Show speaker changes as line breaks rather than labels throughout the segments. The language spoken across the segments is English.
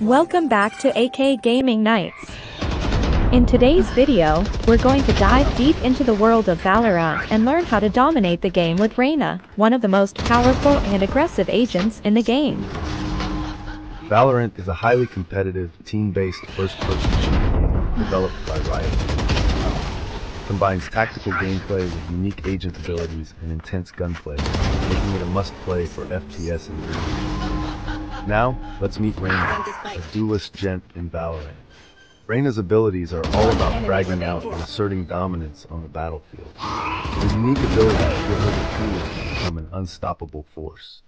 Welcome back to AK Gaming Knights. In today's video, we're going to dive deep into the world of Valorant and learn how to dominate the game with Reyna, one of the most powerful and aggressive agents in the game.
Valorant is a highly competitive, team-based first-person shooter game developed by Riot. Combines tactical gameplay with unique agent abilities and intense gunplay, making it a must-play for FPS enthusiasts. Now, let's meet Reyna, the duelist gent in Valorant. Reyna's abilities are all about fragging out and asserting dominance on the battlefield. Her unique abilities give her the tools to become an unstoppable force.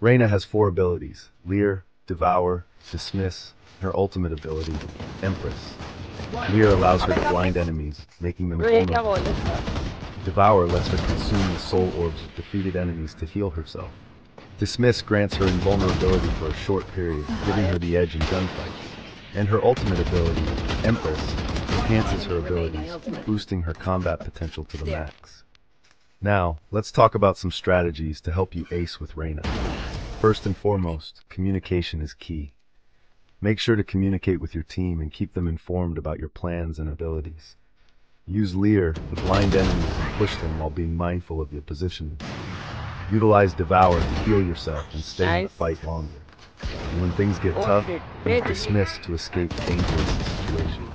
Reyna has four abilities, Leer, Devour, Dismiss, her ultimate ability, Empress. Leer allows her to blind enemies, making them vulnerable. Devour lets her consume the soul orbs of defeated enemies to heal herself. Dismiss grants her invulnerability for a short period, giving her the edge in gunfights. And her ultimate ability, Empress, enhances her abilities, boosting her combat potential to the max. Now, let's talk about some strategies to help you ace with Reyna. First and foremost, communication is key. Make sure to communicate with your team and keep them informed about your plans and abilities. Use Leer to blind enemies and push them while being mindful of your positioning. Utilize Devour to heal yourself and stay nice. in the fight longer. And when things get tough, use Dismiss to escape dangerous situations.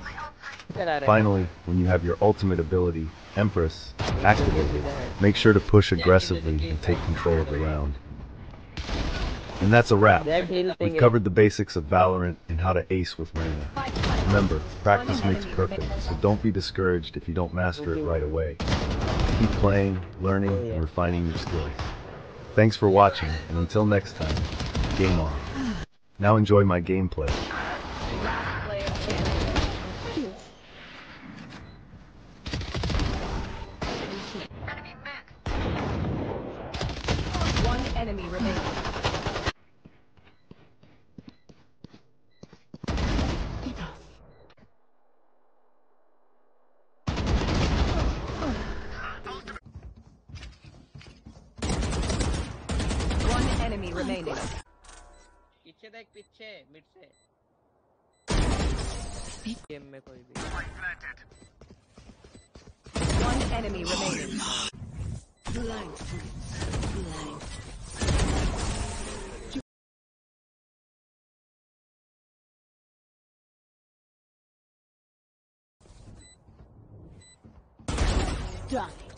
Finally, when you have your ultimate ability, Empress, activated, make sure to push aggressively and take control of the round. And that's a wrap. We've covered the basics of Valorant and how to ace with Reyna. Remember, practice makes perfect, so don't be discouraged if you don't master it right away. Keep playing, learning, and refining your skills. Thanks for watching, and until next time, game on. Now enjoy my gameplay.
Enemy. One enemy remaining.
पीछे देख पीछे mid से game में कोई भी
One enemy remaining.
Duck.